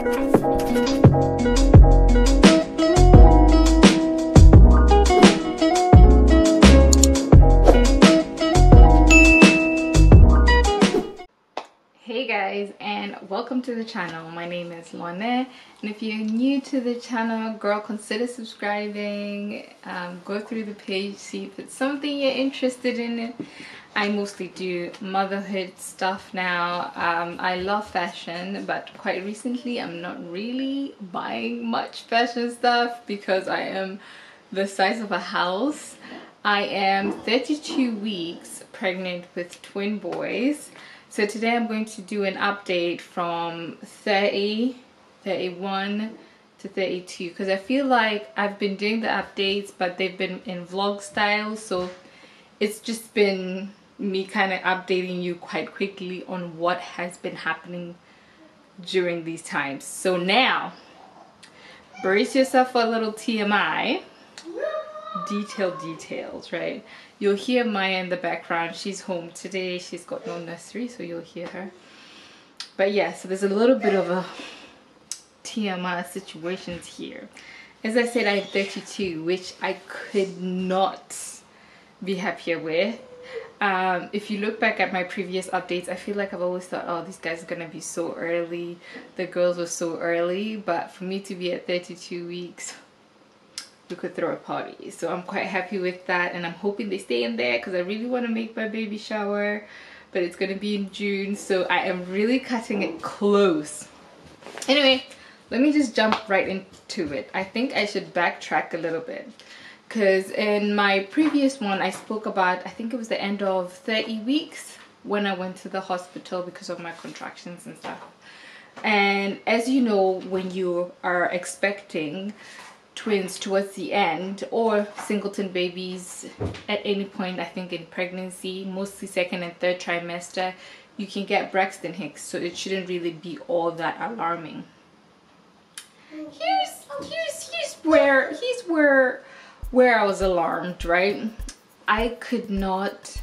hey guys and welcome to the channel. My name is Lone and if you're new to the channel girl consider subscribing. Um, go through the page see if it's something you're interested in. I mostly do motherhood stuff now. Um, I love fashion but quite recently I'm not really buying much fashion stuff because I am the size of a house. I am 32 weeks pregnant with twin boys so today I'm going to do an update from 30, 31 to 32 because I feel like I've been doing the updates but they've been in vlog style so it's just been me kind of updating you quite quickly on what has been happening during these times. So now, brace yourself for a little TMI detailed details, right? You'll hear Maya in the background. She's home today. She's got no nursery, so you'll hear her. But yeah, so there's a little bit of a TMI situations here. As I said, I'm 32, which I could not be happier with. Um, if you look back at my previous updates, I feel like I've always thought, oh, these guys are gonna be so early. The girls were so early, but for me to be at 32 weeks, we could throw a party. So i'm quite happy with that and i'm hoping they stay in there because i really want to make my baby shower but it's going to be in june so i am really cutting it close. Anyway let me just jump right into it. I think i should backtrack a little bit because in my previous one i spoke about i think it was the end of 30 weeks when i went to the hospital because of my contractions and stuff. And as you know when you are expecting twins towards the end or singleton babies at any point I think in pregnancy mostly second and third trimester you can get Braxton Hicks so it shouldn't really be all that alarming. Here's here's here's where here's where where I was alarmed right? I could not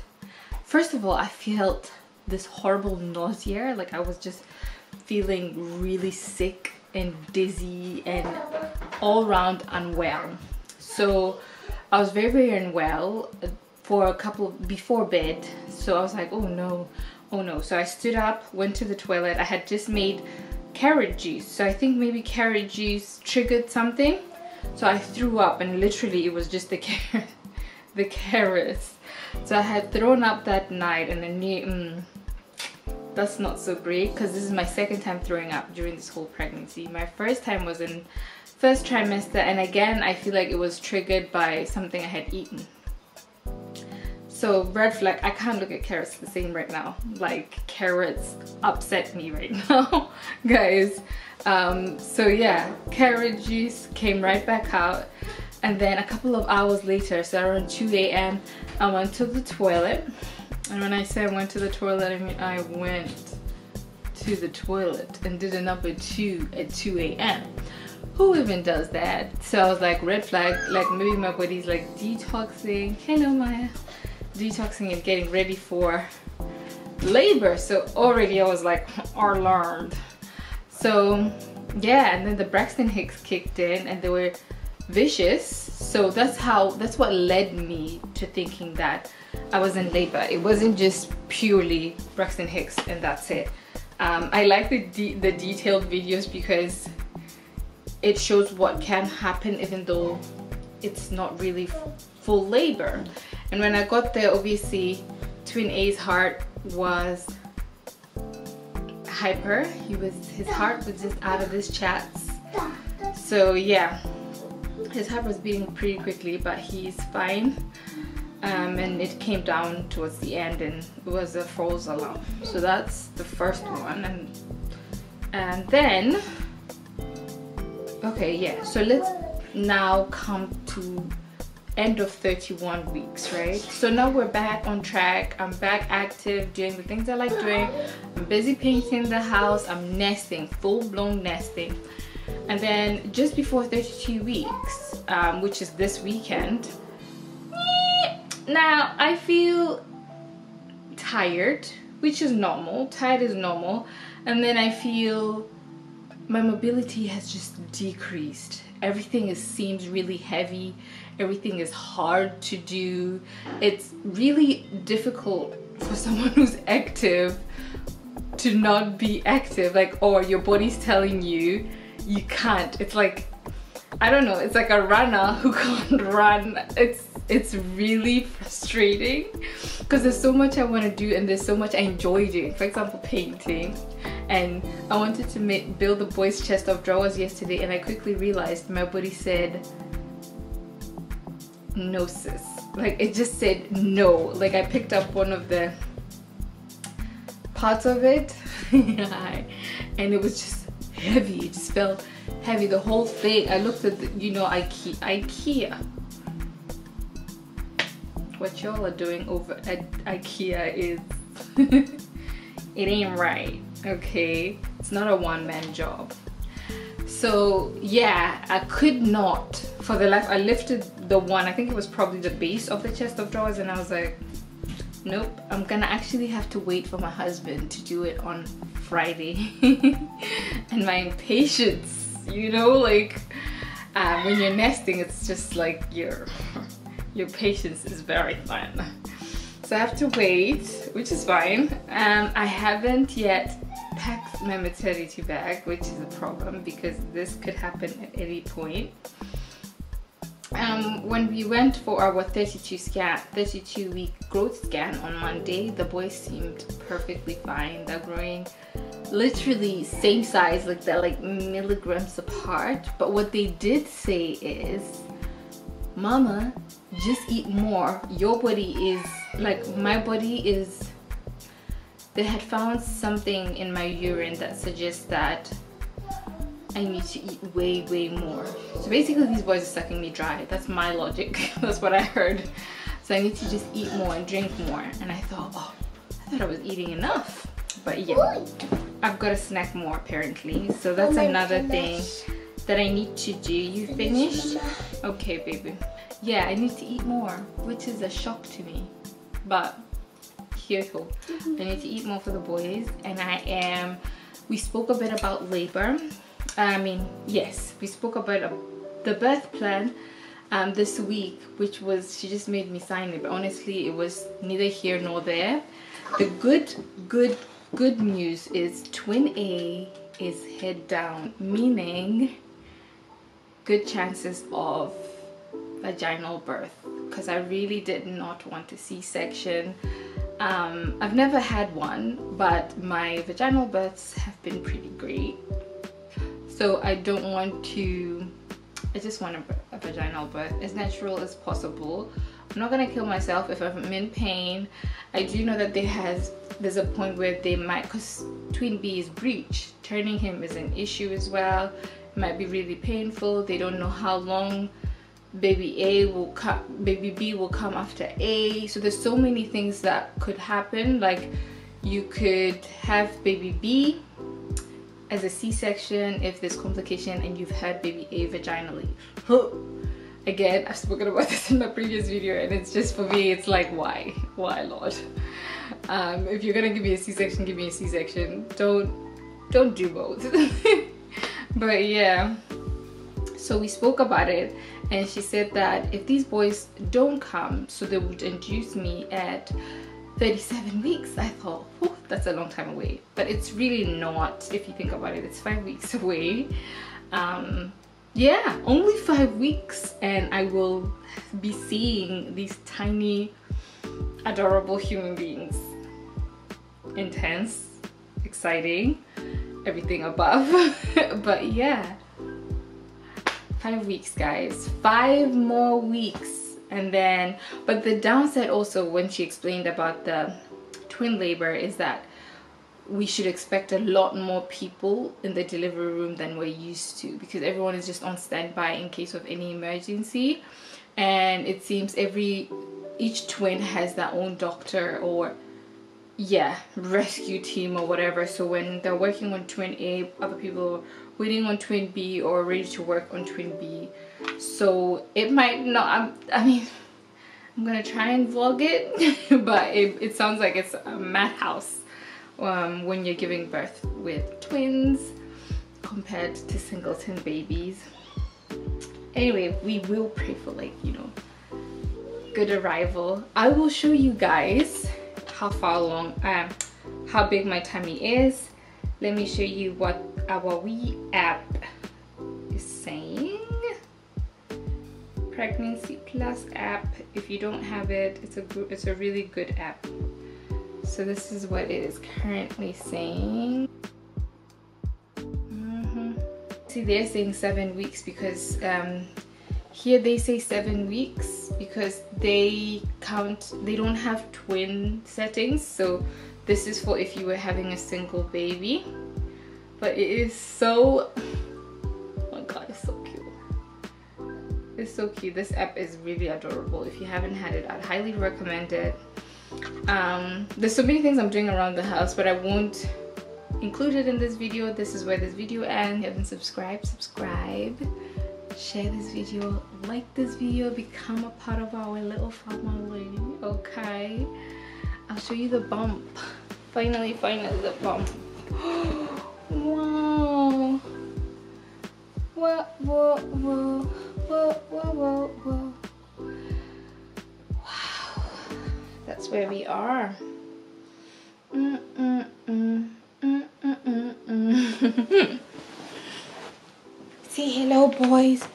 first of all I felt this horrible nausea like I was just feeling really sick and dizzy and all around unwell so I was very very unwell for a couple before bed. So I was like oh no oh no. So I stood up went to the toilet. I had just made carrot juice. So I think maybe carrot juice triggered something. So I threw up and literally it was just the carrot the carrots. So I had thrown up that night and then mm, that's not so great because this is my second time throwing up during this whole pregnancy. My first time was in first trimester and again I feel like it was triggered by something I had eaten. So red flag I can't look at carrots the same right now. Like carrots upset me right now guys. Um, so yeah carrot juice came right back out. And then a couple of hours later so around 2 a.m I went to the toilet. And when I say I went to the toilet, I mean I went to the toilet and did a number two at 2 a.m. Who even does that? So I was like, red flag, like maybe my body's like detoxing. Hello, Maya. Detoxing and getting ready for labor. So already I was like alarmed. So yeah, and then the Braxton Hicks kicked in and they were vicious. So that's how, that's what led me to thinking that I was in labor. It wasn't just purely Braxton Hicks and that's it. Um, I like the, de the detailed videos because it shows what can happen even though it's not really full labor. And when I got there, obviously, Twin A's heart was hyper. He was his heart was just out of his chest. So yeah, his heart was beating pretty quickly, but he's fine um, and it came down towards the end and it was a false alarm so that's the first one and and then okay yeah. So let's now come to end of 31 weeks right? So now we're back on track. I'm back active doing the things i like doing. I'm busy painting the house. I'm nesting full-blown nesting. And then just before 32 weeks um, which is this weekend now I feel tired which is normal. Tired is normal. And then I feel my mobility has just decreased. Everything is, seems really heavy. Everything is hard to do. It's really difficult for someone who's active to not be active. Like, or your body's telling you you can't. It's like, I don't know, it's like a runner who can't run. It's it's really frustrating because there's so much I want to do and there's so much I enjoy doing. For example, painting. And I wanted to make build the boys' chest of drawers yesterday and I quickly realized my body said no sis. Like it just said no. Like I picked up one of the parts of it and it was just heavy. It just felt heavy. The whole thing. I looked at the, you know Ikea. Ikea what y'all are doing over at Ikea is it ain't right okay it's not a one-man job so yeah I could not for the life I lifted the one I think it was probably the base of the chest of drawers and I was like nope I'm gonna actually have to wait for my husband to do it on Friday and my impatience you know like um, when you're nesting it's just like you're your patience is very fine. So I have to wait, which is fine. Um, I haven't yet packed my maternity bag, which is a problem because this could happen at any point. Um, when we went for our 32 scan, 32 week growth scan on Monday, the boys seemed perfectly fine. They're growing literally same size, like they're like milligrams apart. But what they did say is, Mama, just eat more your body is like my body is they had found something in my urine that suggests that I need to eat way way more. So basically these boys are sucking me dry. That's my logic. That's what I heard. So I need to just eat more and drink more. And I thought oh I thought I was eating enough. But yeah I've got to snack more apparently. So that's oh another thing that I need to do. You finished? okay baby. Yeah I need to eat more which is a shock to me. But here's hope I need to eat more for the boys. And I am we spoke a bit about labor. I mean yes we spoke about a, the birth plan um, this week which was she just made me sign it but honestly it was neither here nor there. The good good good news is twin A is head down meaning good chances of vaginal birth because I really did not want a c-section um, I've never had one but my vaginal births have been pretty great. So I don't want to I just want a, a vaginal birth as natural as possible. I'm not gonna kill myself if I'm in pain. I do know that there has there's a point where they might because twin B is breech. Turning him is an issue as well. It might be really painful. They don't know how long baby A will come baby B will come after A. So there's so many things that could happen. Like you could have baby B as a c-section if there's complication and you've had baby A vaginally. Again I've spoken about this in my previous video and it's just for me it's like why? Why lord? Um, if you're gonna give me a c-section give me a c-section. Don't don't do both. But yeah. So we spoke about it and she said that if these boys don't come so they would induce me at 37 weeks i thought that's a long time away. But it's really not if you think about it it's five weeks away. Um, yeah only five weeks and i will be seeing these tiny adorable human beings. Intense exciting everything above. But yeah five weeks guys. Five more weeks and then but the downside also when she explained about the twin labor is that we should expect a lot more people in the delivery room than we're used to because everyone is just on standby in case of any emergency. And it seems every each twin has their own doctor or yeah rescue team or whatever. So when they're working on twin A other people waiting on twin B or ready to work on twin B. So it might not I mean I'm gonna try and vlog it but it, it sounds like it's a madhouse um, when you're giving birth with twins compared to singleton babies. Anyway we will pray for like you know good arrival. I will show you guys how far along um how big my tummy is let me show you what our we app is saying. Pregnancy plus app if you don't have it it's a it's a really good app. So this is what it is currently saying. Mm -hmm. see they're saying seven weeks because um, here they say seven weeks because they count they don't have twin settings so this is for if you were having a single baby. But it is so oh my god it's so cute. It's so cute. This app is really adorable. If you haven't had it i'd highly recommend it. Um, there's so many things i'm doing around the house but i won't include it in this video. This is where this video ends. If you haven't subscribed subscribe. Share this video. Like this video. Become a part of our little family okay? I'll show you the bump finally finally the bump wow. Whoa whoa whoa whoa whoa whoa whoa. Wow. That's where we are. Mm -mm -mm. Mm -mm -mm. Say hello, boys.